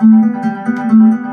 Música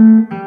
Mm-hmm.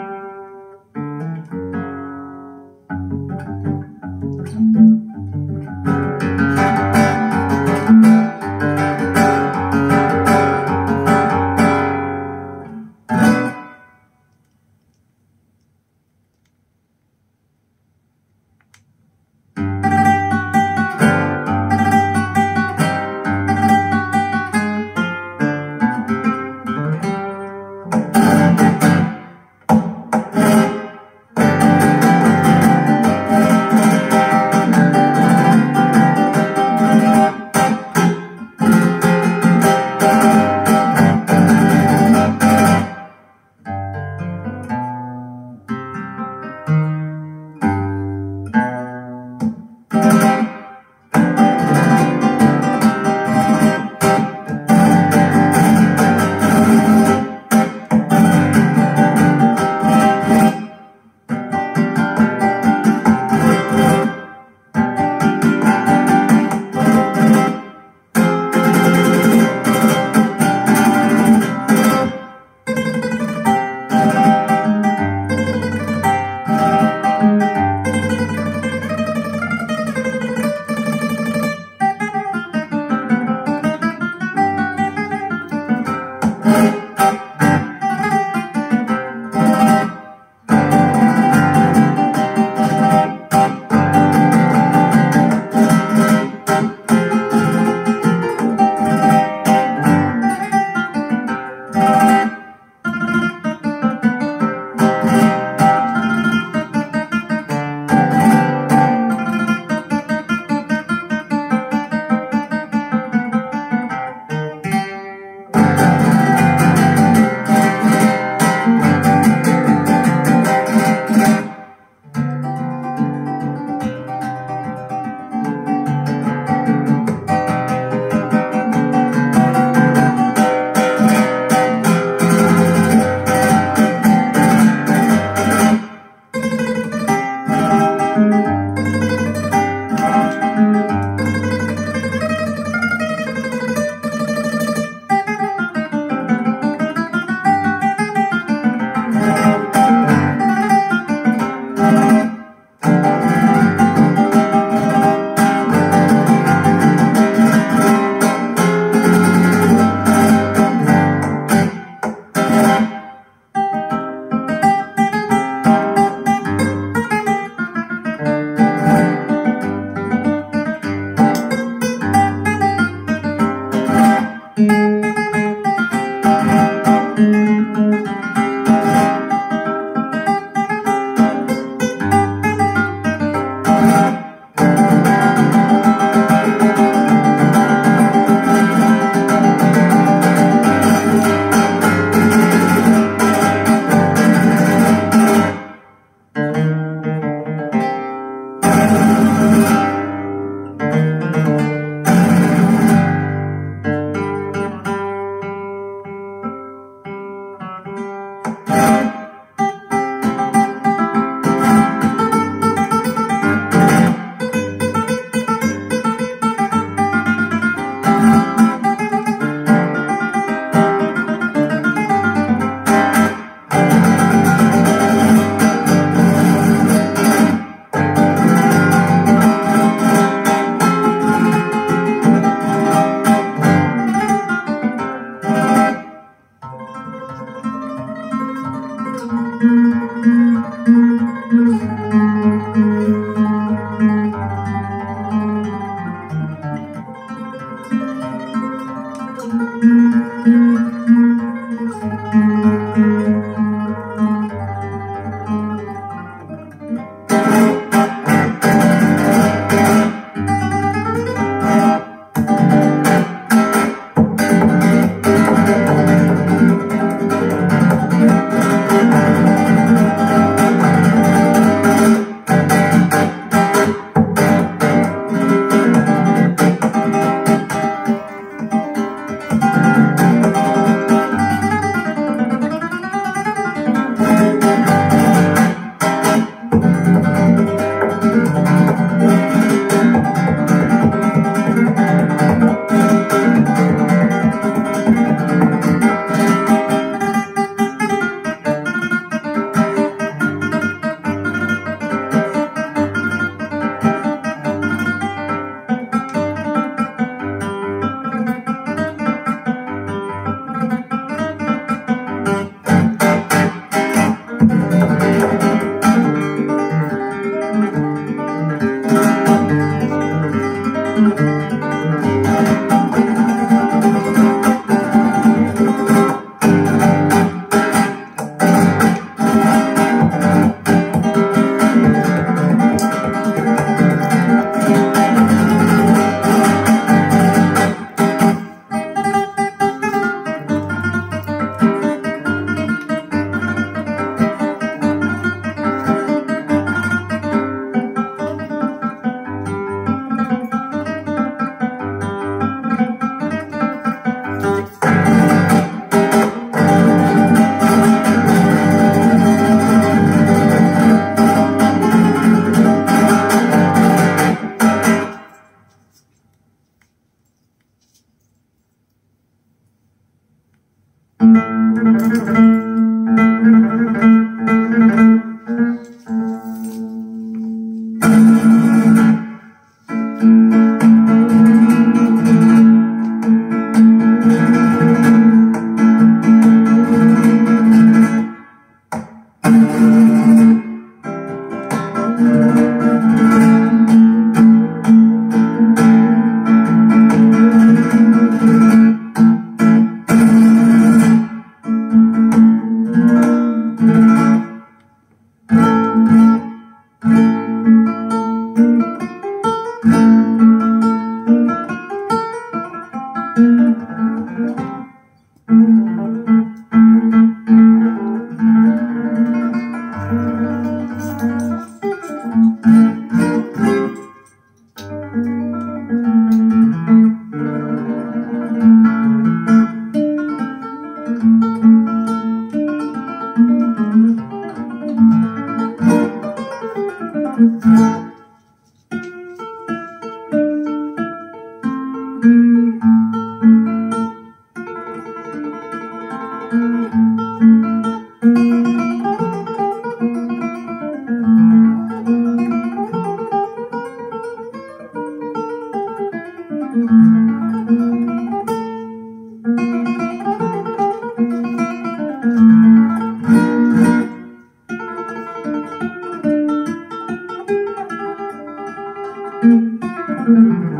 Thank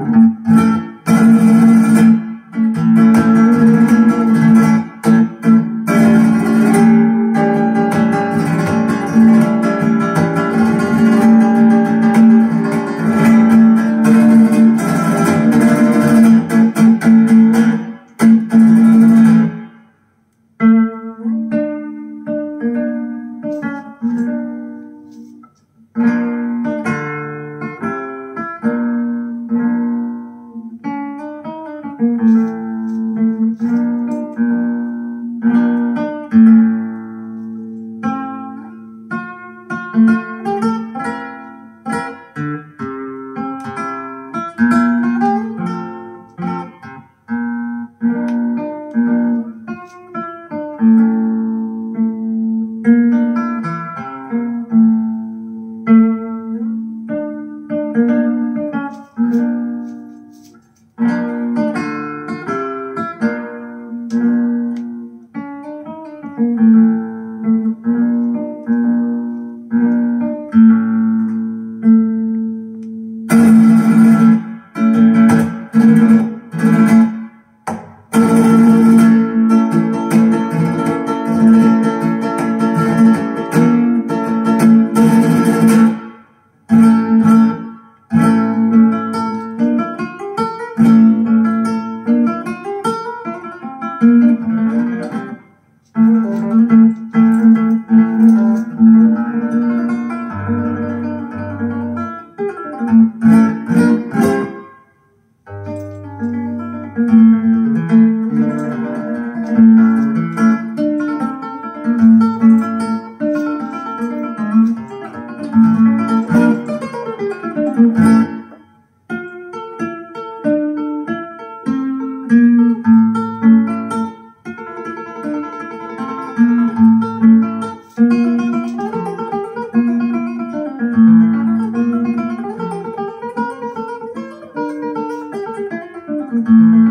you.